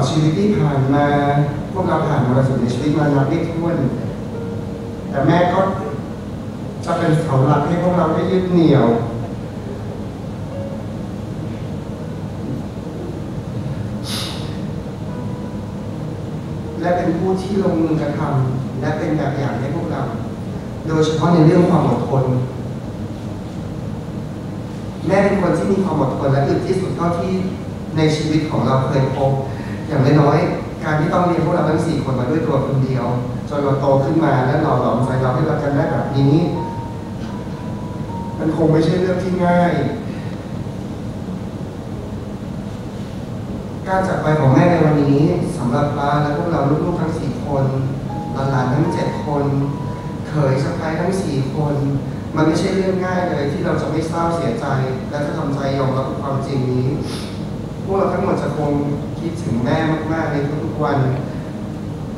อดชีวิตที่ผ่านมาพวกเราผ่านมรสุมในชีวิตมานับไม่ถ้วน แต่แม่ก็จะเป็นเสาหลักให้พวกเราได้ยึดเหนี่ยวและเป็นผู้ที่ลงมือกระทำและเป็นแบบอย่างให้พวกเรา โดยเฉพาะในเรื่องความอดทน แม่เป็นคนที่มีความอดทนและอึดที่สุดเท่าที่ในชีวิตของเราเคยพบ อย่างน้อยๆการที่ต้องเลี้ยงพวกเราทั้งสี่คนมาด้วยตัวคนเดียว จนเราโตขึ้นมาและหล่อหลอมใจเราให้เรากันได้แบบนี้ มันคงไม่ใช่เรื่องที่ง่าย การจากไปของแม่ในวันนี้สำหรับป้าและพวกเราลูกๆทั้งสี่คนหลานๆทั้งเจ็ดคนเขยสะพ้ายทั้งสี่คนมันไม่ใช่เรื่องง่ายเลยที่เราจะไม่เศร้าเสียใจ และจะทำใจยอมรับความจริงนี้ พวกเราทั้งหมดจะคง คิดถึงแม่มากๆในทุกๆวัน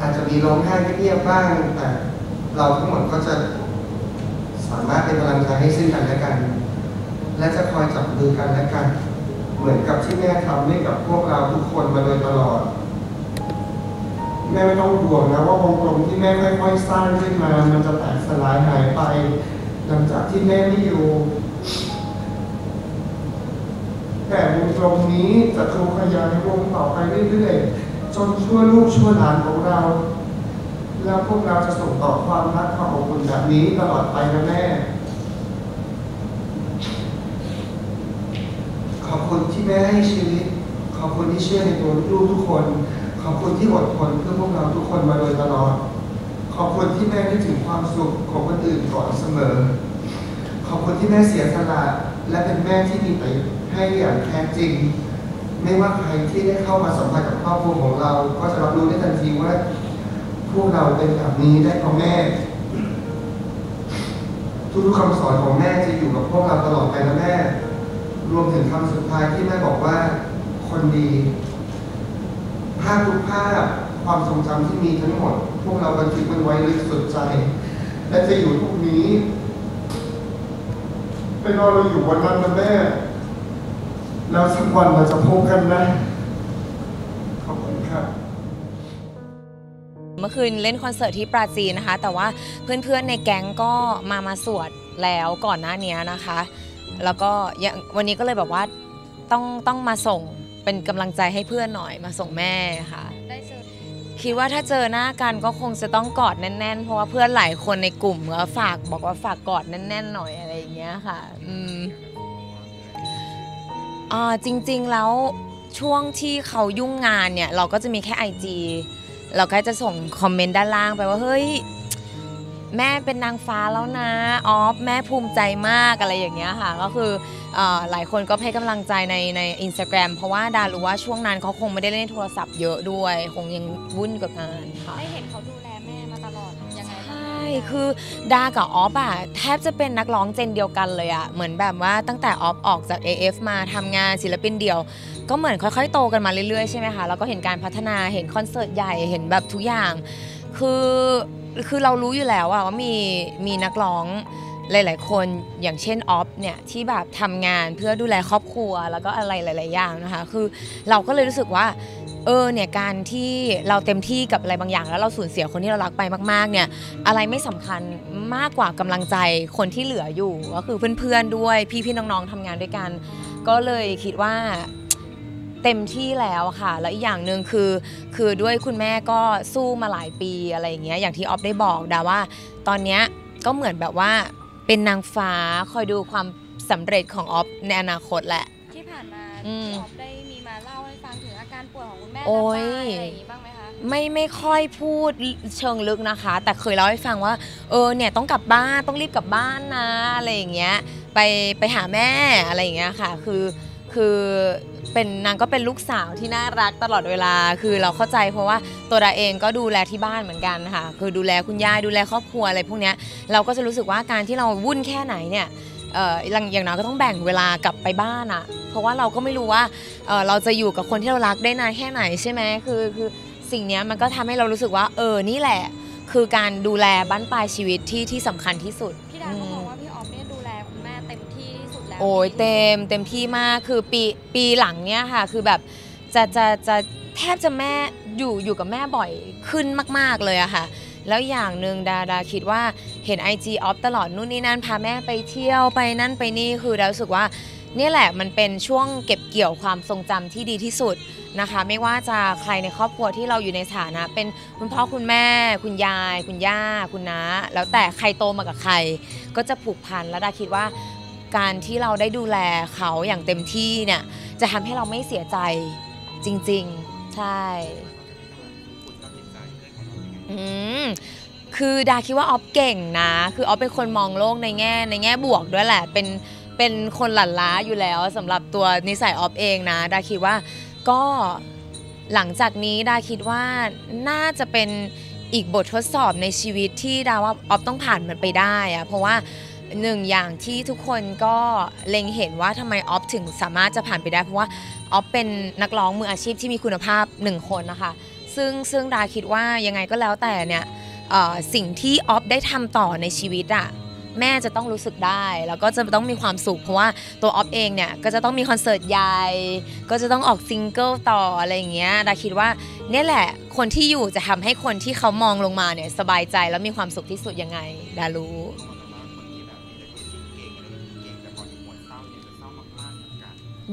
อาจจะมีร้องไห้เงียบบ้าง แต่เราทั้งหมดก็จะสามารถเป็นกำลังใจให้ซึ่งกันและกัน และจะคอยจับมือกันและกัน เหมือนกับที่แม่ทำให้กับพวกเราทุกคนมาโดยตลอด แม่ไม่ต้องห่วงนะว่าวงกลมที่แม่ค่อยๆสร้างขึ้นมา มันจะแตกสลายหายไป หลังจากที่แม่ไม่อยู่ แต่วงกลมนี้จะถูกขยายวงต่อไปเรื่อยๆ จนชั่วลูกชั่วหลานของเรา แล้วพวกเราจะส่งต่อความรักความอบอุ่นแบบนี้ตลอดไปนะแม่ ขอบคุณที่แม่ให้ชีวิต ขอบคุณที่เชื่อในตัวลูกทุกคน ขอบคุณที่อดทนเพื่อพวกเราทุกคนมาโดยตลอด ขอบคุณที่แม่นึกถึงความสุขของคนอื่นก่อนเสมอ ขอบคุณที่แม่เสียสละ และเป็นแม่ที่มีแต่ให้อย่างแท้จริง ไม่ว่าใครที่ได้เข้ามาสัมผัสกับครอบครัวของเรา ก็จะรับรู้ได้ทันทีว่าพวกเราเป็นแบบนี้ได้เพราะแม่ ทุกๆคำสอนของแม่จะอยู่กับพวกเราตลอดไปนะแม่ รวมถึงคำสุดท้ายที่แม่บอกว่าคนดี ภาพทุกภาพความทรงจำที่มีทั้งหมด พวกเราบันทึกมันไว้ลึกสุดใจ และจะอยู่ทุกนี้ เป็นรอเราอยู่วันนั้นนะแม่ แล้วสักวันเราจะพบกันนะ ขอบคุณครับเมื่อคืนเล่นคอนเสิร์ตที่ปราจีนนะคะ แต่ว่าเพื่อนๆในแก๊งก็มามาสวดแล้วก่อนหน้านี้นะคะ แล้วก็วันนี้ก็เลยแบบว่าต้องต้องมาส่งเป็นกำลังใจให้เพื่อนหน่อยมาส่งแม่ค่ะได้เจอคิดว่าถ้าเจอหน้ากันก็คงจะต้องกอดแน่นๆ เพราะว่าเพื่อนหลายคนในกลุ่มก็ฝากบอกว่าฝากกอดแน่นๆหน่อยอะไร เงี้ยค่ะ อืมอ่าจริง ๆ แล้วช่วงที่เขายุ่งงานเนี่ย เราก็จะมีแค่ IG เราก็จะส่งคอมเมนต์ด้านล่างไปว่า เฮ้ย แม่เป็นนางฟ้าแล้วนะออฟแม่ภูมิใจมากอะไรอย่างเงี้ยค่ะ ก็คือเอ่อหลายคนก็ให้กำลังใจในในอินสตาแกรมเพราะว่าดารู้ว่าช่วงนั้นเขาคงไม่ได้เล่นโทรศัพท์เยอะด้วย คงยังวุ่นกับงานค่ะ ได้เห็นเขาดูแลแม่มาตลอดยังไงใชบ้า่ง คือดากับออฟอะแทบจะเป็นนักร้องเจนเดียวกันเลยอะเหมือนแบบว่าตั้งแต่ออฟออกจาก AF มาทำงานศิลปินเดี่ยว ก็เหมือนค่อยๆ โตกันมาเรื่อยๆใช่ไหมคะแล้วก็เห็นการพัฒนาเห็นคอนเสิร์ตใหญ่เห็นแบบทุกอย่าง คือคือเรารู้อยู่แล้วอะว่ามีมีนักร้องหลาย ๆ คนอย่างเช่นออฟเนี่ยที่แบบทำงานเพื่อดูแลครอบครัวแล้วก็อะไรหลาย ๆ อย่างนะคะ คือเราก็เลยรู้สึกว่า เออเนี่ยการที่เราเต็มที่กับอะไรบางอย่าง แล้วเราสูญเสียคนที่เรารักไปมาก ๆ เนี่ย อะไรไม่สำคัญมากกว่ากำลังใจคนที่เหลืออยู่ก็คือเพื่อนๆด้วยพี่ๆน้องๆทำงานด้วยกัน ก็เลยคิดว่าเต็มที่แล้วค่ะ แล้วอีกอย่างหนึ่งคือ คือด้วยคุณแม่ก็สู้มาหลายปีอะไรอย่างเงี้ยอย่างที่ออฟได้บอกดาว่า ตอนเนี้ยก็เหมือนแบบว่าเป็นนางฟ้าคอยดูความสำเร็จของออฟในอนาคตแหละ ที่ผ่านมาอืมพี่ออฟได้ โอ้ยบ้างอะไรอย่างงี้บ้างไหมคะ ไม่ไม่ค่อยพูดเชิงลึกนะคะ แต่เคยเล่าให้ฟังว่า เออเนี่ยต้องกลับบ้านต้องรีบกลับบ้านนะอะไรอย่างเงี้ยไปไปหาแม่อะไรอย่างเงี้ยค่ะ คือคือเป็นนางก็เป็นลูกสาวที่น่ารักตลอดเวลา คือเราเข้าใจเพราะว่าตัวดาเองก็ดูแลที่บ้านเหมือนกันค่ะ คือดูแลคุณยายดูแลครอบครัวอะไรพวกเนี้ยเราก็จะรู้สึกว่าการที่เราวุ่นแค่ไหนเนี่ย เอ่ออย่างอย่างน้อยก็ต้องแบ่งเวลากลับไปบ้านอะเพราะว่าเราก็ไม่รู้ว่าเอ่อเราจะอยู่กับคนที่เรารักได้นานแค่ไหนใช่ไหมคือคือสิ่งเนี้ยมันก็ทำให้เรารู้สึกว่า เออนี่แหละ คือการดูแลบ้านปลายชีวิตที่ที่สำคัญที่สุด พี่ดาก็บอกว่าพี่ออฟเนี่ยดูแลคุณแม่เต็มที่ที่สุดแล้วโอ้ยเต็มเต็มที่มากคือปีปีหลังเนี้ยค่ะ คือแบบจะจะจะแทบจะแม่อยู่อยู่กับแม่บ่อยขึ้นมาก ๆเลยอะค่ะ แล้วอย่างหนึ่งดาดาคิดว่าเห็น IG ออฟตลอดนู่นนี่นั่นพาแม่ไปเที่ยวไปนั่นไปนี่คือดารู้สึกว่าเนี่ยแหละมันเป็นช่วงเก็บเกี่ยวความทรงจำที่ดีที่สุดนะคะ ไม่ว่าจะใครในครอบครัวที่เราอยู่ในฐานะ เป็นคุณพ่อคุณแม่ คุณยาย คุณย่า คุณน้า แล้วแต่ใครโตมากับใคร ก็จะผูกพันแล้วดาคิดว่า การที่เราได้ดูแลเขาอย่างเต็มที่เนี่ยจะทำให้เราไม่เสียใจจริง ๆ ใช่ อืมคือดาคิดว่าออฟเก่งนะ คือออฟเป็นคนมองโลกในแง่ในแง่บวกด้วยแหละ เป็นเป็นคนหลั่นล้าอยู่แล้วสำหรับตัวนิสัยออฟเองนะ ดาคิดว่าก็หลังจากนี้ดาคิดว่าน่าจะเป็นอีกบททดสอบในชีวิตที่ดาว่าออฟต้องผ่านมันไปได้อะเพราะว่าหนึ่งอย่างที่ทุกคนก็เล็งเห็นว่าทำไมออฟถึงสามารถจะผ่านไปได้ เพราะว่าออฟเป็นนักร้องมืออาชีพที่มีคุณภาพหนึ่งคนนะคะ ซึ่งซึ่งดาคิดว่ายังไงก็แล้วแต่เนี่ยสิ่งที่ออฟได้ทำต่อในชีวิตอะแม่จะต้องรู้สึกได้ แล้วก็จะต้องมีความสุข เพราะว่าตัวอ๊อฟเองเนี่ยก็จะต้องมีคอนเสิร์ตใหญ่ก็จะต้องออกซิงเกิลต่ออะไรอย่างเงี้ยดาคิดว่าเนี่ยแหละคนที่อยู่จะทำให้คนที่เขามองลงมาเนี่ยสบายใจแล้วมีความสุขที่สุดยังไงดารู้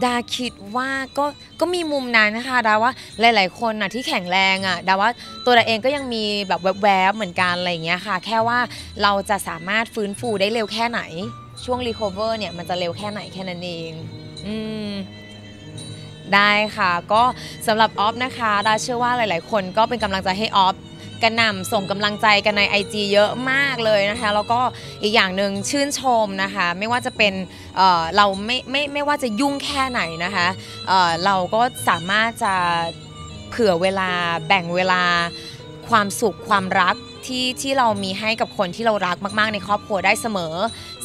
ดาคิดว่าก็ก็มีมุมนั้นนะคะดาว่าหลาย ๆ คนน่ะที่แข็งแรงอะดาว่าตัวดาเองก็ยังมีแบบแวบๆเหมือนกันอะไรอย่างเงี้ยค่ะ แค่ว่าเราจะสามารถฟื้นฟูได้เร็วแค่ไหน ช่วงรีค o เวอร์เนี่ยมันจะเร็วแค่ไหนแค่นั้นเอง อืมได้ค่ะ ก็สำหรับออฟนะคะดาเชื่อว่าหลาย ๆ คนก็เป็นกำลังใจให้ออฟ กระหน่ำส่งกำลังใจกันใน IG เยอะมากเลยนะคะ แล้วก็อีกอย่างหนึ่งชื่นชมนะคะ ไม่ว่าจะเป็นเเราไม่ไม่ไม่ว่าจะยุ่งแค่ไหนนะคะเเราก็สามารถจะเผื่อเวลาแบ่งเวลาความสุขความรักที่ที่เรามีให้กับคนที่เรารักมากๆ ในครอบครัวได้เสมอ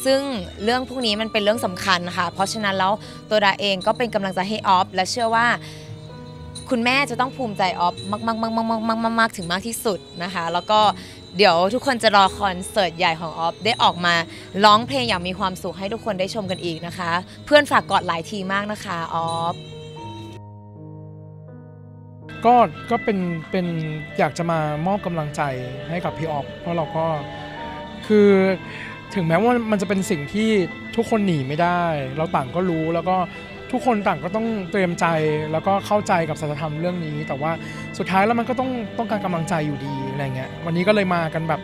ซึ่งเรื่องพวกนี้มันเป็นเรื่องสำคัญค่ะ เพราะฉะนั้นแล้วตัวดาเองก็เป็นกำลังใจให้ออฟและเชื่อว่า คุณแม่จะต้องภูมิใจออฟมากมากมากมากมากมากมากมากถึงมากที่สุดนะคะ แล้วก็เดี๋ยวทุกคนจะรอคอนเสิร์ตใหญ่ของออฟได้ออกมาร้องเพลงอย่างมีความสุขให้ทุกคนได้ชมกันอีกนะคะ เพื่อนฝากกอดหลายทีมากนะคะออฟก็ก็เป็นเป็นอยากจะมามอบกำลังใจให้กับพี่ออฟเพราะเราก็คือถึงแม้ว่ามันจะเป็นสิ่งที่ทุกคนหนีไม่ได้ เราต่างก็รู้แล้วก็ ทุกคนต่างก็ต้องเตรียมใจแล้วก็เข้าใจกับสัจธรรมเรื่องนี้ แต่ว่าสุดท้ายแล้วมันก็ต้องต้องการกำลังใจอยู่ดีอะไรเงี้ยวันนี้ก็เลยมากันแบบ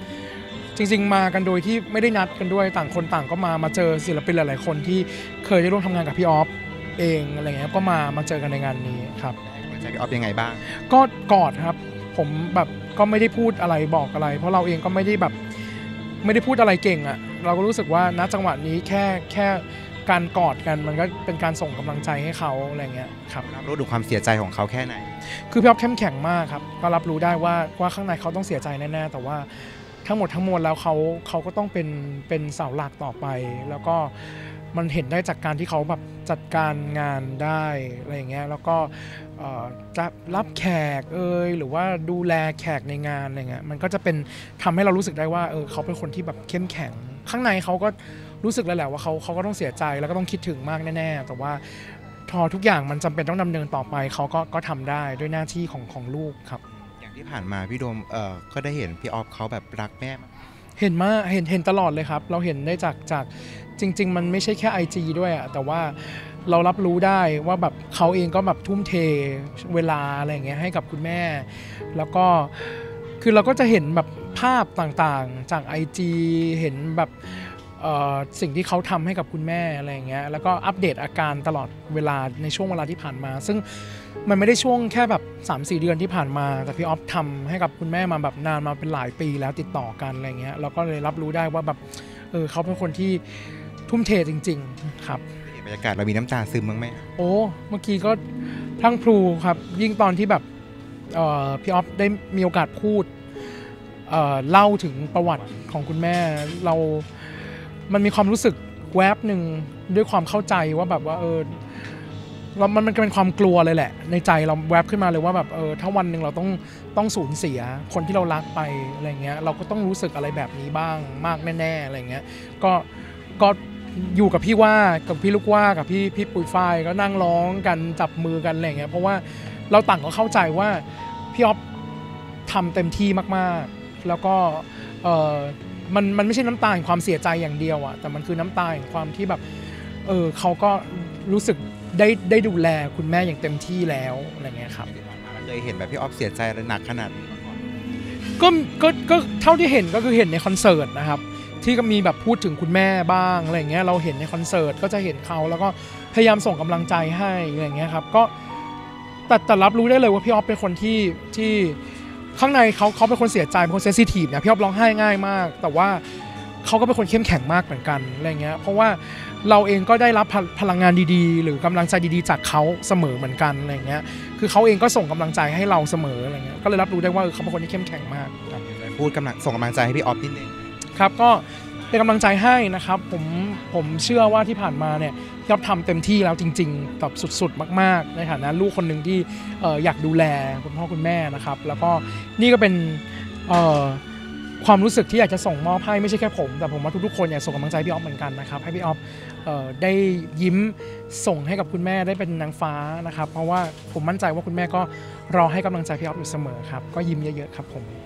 จริง ๆ มากันโดยที่ไม่ได้นัดกันด้วยต่างคนต่างก็มามาเจอศิลปินหลาย ๆ คนที่เคยได้ร่วมทำงานกับพี่ออฟเองอะไรเงี้ยก็มามาเจอกันในงานนี้ครับกำลังใจพี่ออฟยังไงบ้าง ก็กอดครับ ผมแบบก็ไม่ได้พูดอะไรบอกอะไร เพราะเราเองก็ไม่ได้แบบไม่ได้พูดอะไรเก่งอะ่ะเราก็รู้สึกว่าณจังหวะนี้แค่แค่ การกอดกันมันก็เป็นการส่งกำลังใจให้เขาอะไรเงี้ยครับรับรู้ถึงความเสียใจของเขาแค่ไหน คือพี่อ๊อฟเข้มแข็งมากครับก็รับรู้ได้ว่าว่าข้างในเขาต้องเสียใจแน่ๆแต่ว่าทั้งหมดทั้งมวลแล้วเขาเขาก็ต้องเป็นเป็นเสาหลักต่อไป แล้วก็มันเห็นได้จากการที่เขาแบบจัดการงานได้อะไรอย่างเงี้ยแล้วก็เอ่อจะรับแขกเอยหรือว่าดูแลแขกในงานอะไรเงี้ยมันก็จะเป็นทำให้เรารู้สึกได้ว่าเออเขาเป็นคนที่แบบเข้มแข็ง ข้างในเขาก็ รู้สึกแล้วแหละว่าเขาเขาก็ต้องเสียใจแล้วก็ต้องคิดถึงมากแน่ ๆ แต่ว่าพอทุกอย่างมันจำเป็นต้องดำเนินต่อไปเขาก็ก็ทำได้ด้วยหน้าที่ของของลูกครับ อย่างที่ผ่านมาพี่โดมเอ่อก็ได้เห็นพี่ออฟเขาแบบรักแม่มากเห็นมากเห็นเห็นตลอดเลยครับ เราเห็นได้จากจากจริง ๆ มันไม่ใช่แค่ IG ด้วยอะแต่ว่าเรารับรู้ได้ว่าแบบเขาเองก็แบบทุ่มเทเวลาอะไรอย่างเงี้ยให้กับคุณแม่ แล้วก็คือเราก็จะเห็นแบบภาพต่างๆ จาก IG เห็นแบบเอ่อ สิ่งที่เขาทำให้กับคุณแม่อะไรอย่างเงี้ยแล้วก็อัปเดตอาการตลอดเวลาในช่วงเวลาที่ผ่านมา ซึ่งมันไม่ได้ช่วงแค่แบบ3-4 เดือนที่ผ่านมาแต่พี่ออฟทำให้กับคุณแม่มาแบบนานมาเป็นหลายปีแล้วติดต่อกันอะไรเงี้ยเราก็เลยรับรู้ได้ว่าแบบเออเขาเป็นคนที่ทุ่มเทจริง ๆ ครับเห็นบรรยากาศเรามีน้ำตาซึมบ้างไหมโอ้เมื่อกี้ก็พลังพลูครับ ยิ่งตอนที่แบบเอ่อพี่ออฟได้มีโอกาสพูดเอ่อเล่าถึงประวัติของคุณแม่เรา มันมีความรู้สึกแวบหนึ่งด้วยความเข้าใจว่าแบบว่าเออเรามันมันเป็นความกลัวเลยแหละ ในใจเราแวบขึ้นมาเลยว่าแบบเออถ้าวันหนึ่งเราต้องต้องสูญเสียคนที่เรารักไปอะไรเงี้ยเราก็ต้องรู้สึกอะไรแบบนี้บ้างมากแน่ๆอะไรเงี้ยก็ก็อยู่กับพี่ว่ากับพี่ลูกว่ากับพี่พี่ปุ๋ยฝ้ายก็นั่งร้องกันจับมือกันอะไรเงี้ยเพราะว่าเราต่างก็เข้าใจว่าพี่อ๊อฟทำเต็มที่มากๆ แล้วก็เออ มันมันไม่ใช่น้ำตาแห่งความเสียใจอย่างเดียวอะแต่มันคือน้ำตาแห่งความที่แบบเออเขาก็รู้สึกได้ได้ดูแลคุณแม่อย่างเต็มที่แล้วอะไรเงี้ยครับเคยเห็นแบบพี่ออฟเสียใจและหนักขนาดนี้มาก่อนก็ก็ก็เท่าที่เห็นก็คือเห็นในคอนเสิร์ตนะครับ ที่ก็มีแบบพูดถึงคุณแม่บ้างอะไรอย่างเงี้ยเราเห็นในคอนเสิร์ตก็จะเห็นเขาแล้วก็พยายามส่งกำลังใจให้อะไรอย่างเงี้ยครับก็แต่แต่รับรู้ได้เลยว่าพี่ออฟเป็นคนที่ที่ ข้างในเขาเขาเป็นคนเสียใจเป็นคนเซนซิทีฟเนี่ยพี่ออฟร้องไห้ง่ายมาก แต่ว่าเขาก็เป็นคนเข้มแข็งมากเหมือนกันอะไรเงี้ยเพราะว่าเราเองก็ได้รับพลพลังงานดีๆ หรือกำลังใจดีๆ จากเขาเสมอเหมือนกันอะไรเงี้ยคือเขาเองก็ส่งกำลังใจให้เราเสมออะไรเงี้ยก็เลยรับรู้ได้ว่าเออเขาเป็นคนที่เข้มแข็งมากครับพูดกำลังส่งกำลังใจให้พี่ออฟนิดนึงครับก็ เป็นกำลังใจให้นะครับผมผมเชื่อว่าที่ผ่านมาเนี่ยพี่อ๊อฟทำเต็มที่แล้วจริงๆแบบสุดๆ มากๆ ในฐานะลูกคนหนึ่งที่อออยากดูแลคุณพ่อคุณแม่นะครับ แล้วก็นี่ก็เป็นความรู้สึกที่อยากจะส่งมอบให้ไม่ใช่แค่ผม แต่ผมว่าทุกๆคนอยากส่งกำลังใจพี่ออฟเหมือนกันนะครับ ให้พี่ออฟได้ยิ้มส่งให้กับคุณแม่ได้เป็นนางฟ้านะครับ เพราะว่าผมมั่นใจว่าคุณแม่ก็รอให้กำลังใจพี่ออฟอยู่เสมอครับก็ยิ้มเยอะๆครับผม